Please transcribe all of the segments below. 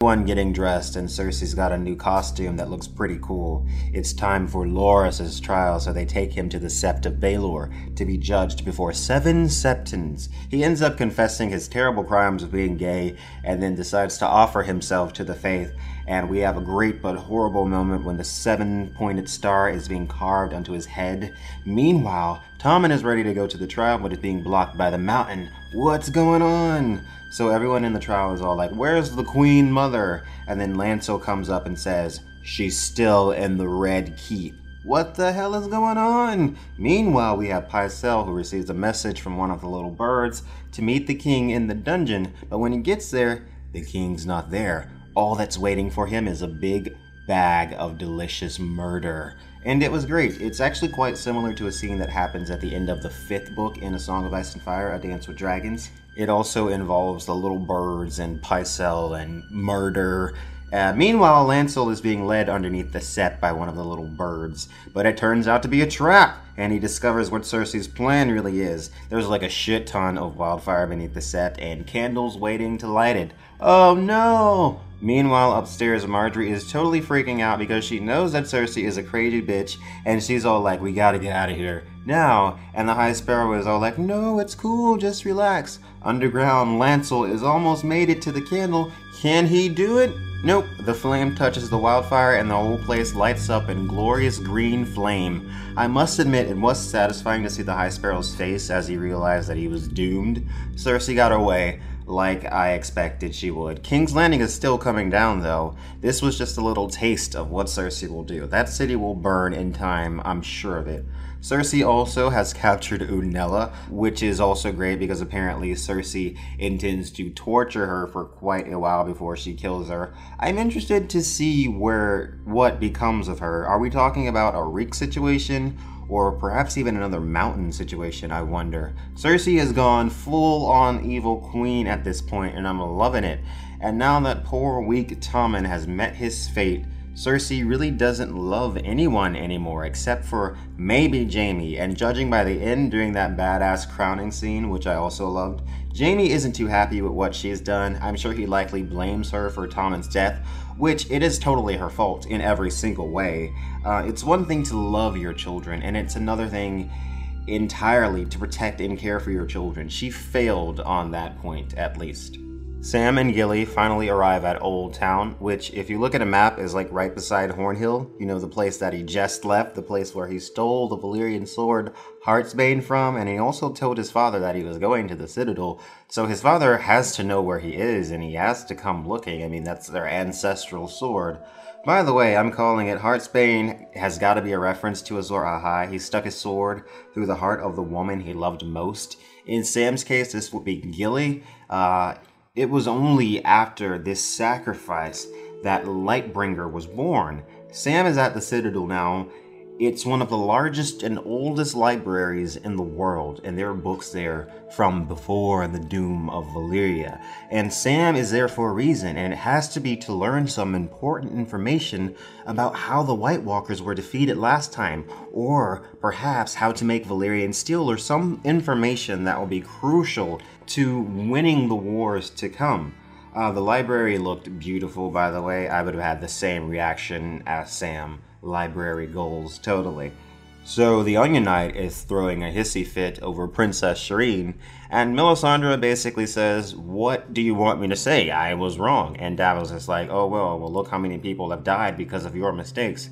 One getting dressed, and Cersei's got a new costume that looks pretty cool. It's time for Loras' trial, so they take him to the Sept of Baelor to be judged before seven Septons. He ends up confessing his terrible crimes of being gay, and then decides to offer himself to the faith. And we have a great but horrible moment when the seven pointed star is being carved onto his head. Meanwhile, Tommen is ready to go to the trial, but is being blocked by the mountain. What's going on? So everyone in the trial is all like, Where's the Queen Mother? And then Lancel comes up and says, She's still in the Red Keep. What the hell is going on? Meanwhile, we have Pycelle who receives a message from one of the little birds to meet the king in the dungeon, but when he gets there, the king's not there. All that's waiting for him is a big bag of delicious murder. And it was great. It's actually quite similar to a scene that happens at the end of the fifth book in A Song of Ice and Fire, A Dance with Dragons. It also involves the little birds and Pycelle and murder. Uh, meanwhile, Lancel is being led underneath the Sept by one of the little birds, but it turns out to be a trap, and he discovers what Cersei's plan really is. There's like a shit ton of wildfire beneath the Sept and candles waiting to light it. Oh no! Meanwhile, upstairs, Margaery is totally freaking out because she knows that Cersei is a crazy bitch, and she's all like, we gotta get out of here now. And the High Sparrow is all like, no, it's cool, just relax. Underground, Lancel is almost made it to the candle. Can he do it? Nope, the flame touches the wildfire and the whole place lights up in glorious green flame. I must admit, it was satisfying to see the High Sparrow's face as he realized that he was doomed. Cersei got away, like I expected she would. King's Landing is still coming down, though. This was just a little taste of what Cersei will do. That city will burn in time, I'm sure of it. Cersei also has captured Unella, which is also great because apparently Cersei intends to torture her for quite a while before she kills her. I'm interested to see where what becomes of her. Are we talking about a Reek situation? Or perhaps even another mountain situation, I wonder. Cersei has gone full on evil queen at this point, and I'm loving it. And now that poor weak Tommen has met his fate, Cersei really doesn't love anyone anymore except for maybe Jaime, and judging by the end during that badass crowning scene, which I also loved, Jaime isn't too happy with what she's done. I'm sure he likely blames her for Tommen's death, which it is totally her fault in every single way. Uh, it's one thing to love your children, and it's another thing entirely to protect and care for your children. She failed on that point, at least. Sam and Gilly finally arrive at Old Town, which, if you look at a map, is like right beside Hornhill. You know, the place that he just left, the place where he stole the Valyrian sword Heartsbane from, and he also told his father that he was going to the Citadel. So his father has to know where he is, and he has to come looking. I mean, that's their ancestral sword. By the way, I'm calling it Heartsbane has got to be a reference to Azor Ahai. He stuck his sword through the heart of the woman he loved most. In Sam's case, this would be Gilly. Uh, it was only after this sacrifice that Lightbringer was born. Sam is at the Citadel now. It's one of the largest and oldest libraries in the world, and there are books there from before the doom of Valyria. And Sam is there for a reason, and it has to be to learn some important information about how the White Walkers were defeated last time, or perhaps how to make Valyrian steel, or some information that will be crucial to winning the wars to come. Uh, the library looked beautiful, by the way. I would have had the same reaction as Sam. Library goals, totally. So the Onion Knight is throwing a hissy fit over Princess Shireen, and Melisandre basically says, What do you want me to say? I was wrong. And Davos is like, Oh, well, well, look how many people have died because of your mistakes.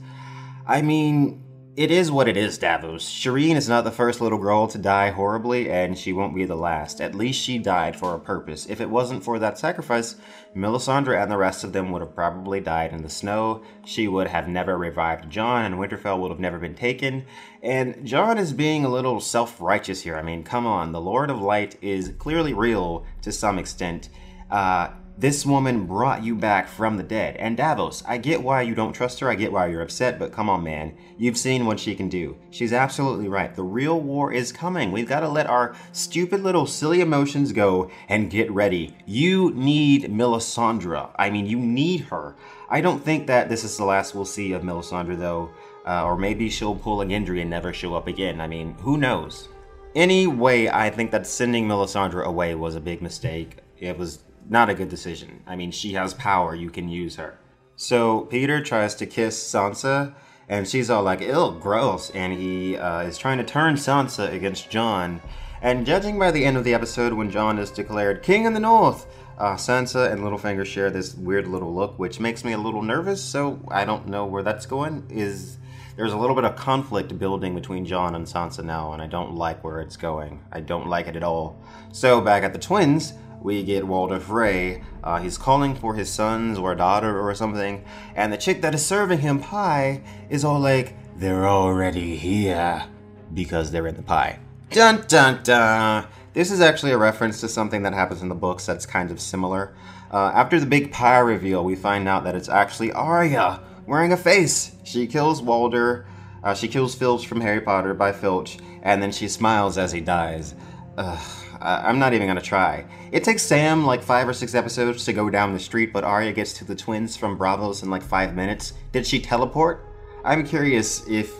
I mean, it is what it is, Davos. Shireen is not the first little girl to die horribly, and she won't be the last. At least she died for a purpose. If it wasn't for that sacrifice, Melisandre and the rest of them would have probably died in the snow. She would have never revived Jon, and Winterfell would have never been taken. And Jon is being a little self righteous here. I mean, come on. The Lord of Light is clearly real to some extent. Uh, this woman brought you back from the dead. And Davos, I get why you don't trust her, I get why you're upset, but come on, man. You've seen what she can do. She's absolutely right. The real war is coming. We've got to let our stupid little silly emotions go and get ready. You need Melisandre. I mean, you need her. I don't think that this is the last we'll see of Melisandre, though. Uh, or maybe she'll pull a Gendry and never show up again. I mean, who knows? Anyway, I think that sending Melisandre away was a big mistake. It was not a good decision. I mean, she has power, you can use her. So Petyr tries to kiss Sansa, and she's all like, ill, gross, and he uh, is trying to turn Sansa against Jon. And judging by the end of the episode when Jon is declared King in the North, uh, Sansa and Littlefinger share this weird little look, which makes me a little nervous. So I don't know where that's going. Is there's a little bit of conflict building between Jon and Sansa now, and I don't like where it's going. I don't like it at all. So back at the twins, we get Walder Frey. Uh, he's calling for his sons or daughter or something, and the chick that is serving him pie is all like, "They're already here," because they're in the pie. Dun dun dun! This is actually a reference to something that happens in the books that's kind of similar. Uh, after the big pie reveal, we find out that it's actually Arya wearing a face. She kills Walder, uh, she kills Filch from Harry Potter by Filch, and then she smiles as he dies. Ugh, I'm not even gonna try. It takes Sam like five or six episodes to go down the street, but Arya gets to the twins from Braavos in like five minutes. Did she teleport? I'm curious if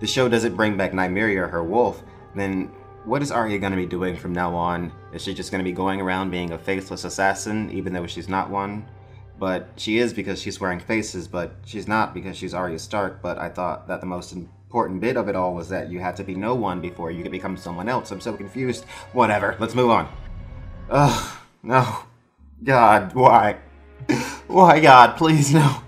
the show doesn't bring back Nymeria, or her wolf, then what is Arya to be doing from now on? Is she just to be going around being a faceless assassin, even though she's not one? But she is because she's wearing faces, but she's not because she's Arya Stark. But I thought that the most important bit of it all was that you had to be no one before you could become someone else. I'm so confused. Whatever, let's move on. Ugh, no. God, why? why, God, please, no.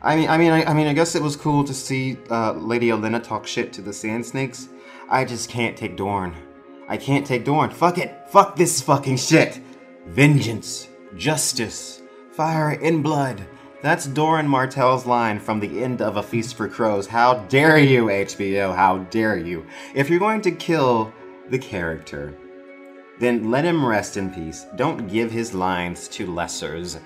I mean, I mean, I, I mean, I guess it was cool to see uh, Lady Olenna talk shit to the Sand Snakes. I just can't take Dorn. I can't take Dorn. Fuck it. Fuck this fucking shit. Vengeance. Justice. Fire in blood. That's Doran Martell's line from the end of A Feast for Crows. How dare you, HBO? How dare you? If you're going to kill the character, then let him rest in peace. Don't give his lines to lessers.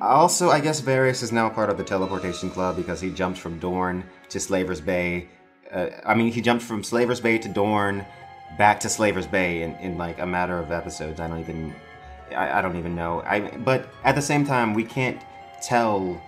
Also, I guess Varys is now part of the teleportation club because he jumped from Dorne to Slaver's Bay. Uh, I mean, he jumped from Slaver's Bay to Dorne, back to Slaver's Bay in, in like a matter of episodes. I don't even, I, I don't even know. I but at the same time, we can't tell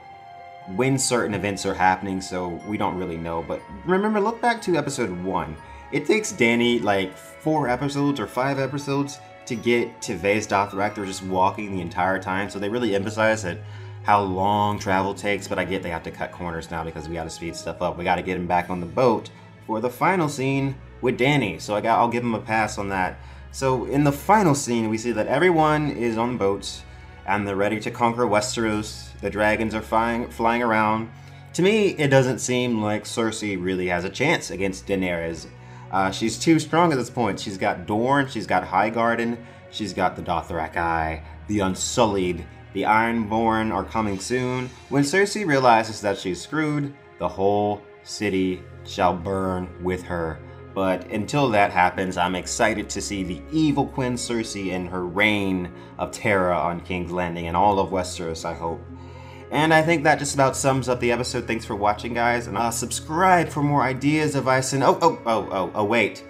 when certain events are happening, so we don't really know. But remember, look back to episode one. It takes Dany like four episodes or five episodes to get to Vaes Dothrak. They're just walking the entire time, so they really emphasize that how long travel takes. But I get they have to cut corners now because we got to speed stuff up. We got to get him back on the boat for the final scene with Dany. So I got, I'll give him a pass on that. So in the final scene, we see that everyone is on boats and they're ready to conquer Westeros. The dragons are flying, flying around. To me, it doesn't seem like Cersei really has a chance against Daenerys. Uh, she's too strong at this point. She's got Dorne, she's got Highgarden, she's got the Dothraki, the Unsullied, the Ironborn are coming soon. When Cersei realizes that she's screwed, the whole city shall burn with her. But until that happens, I'm excited to see the evil Queen Cersei and her reign of terror on King's Landing and all of Westeros, I hope. And I think that just about sums up the episode. Thanks for watching, guys. And uh, subscribe for more ideas, advice, and oh, oh, oh, oh, oh, wait.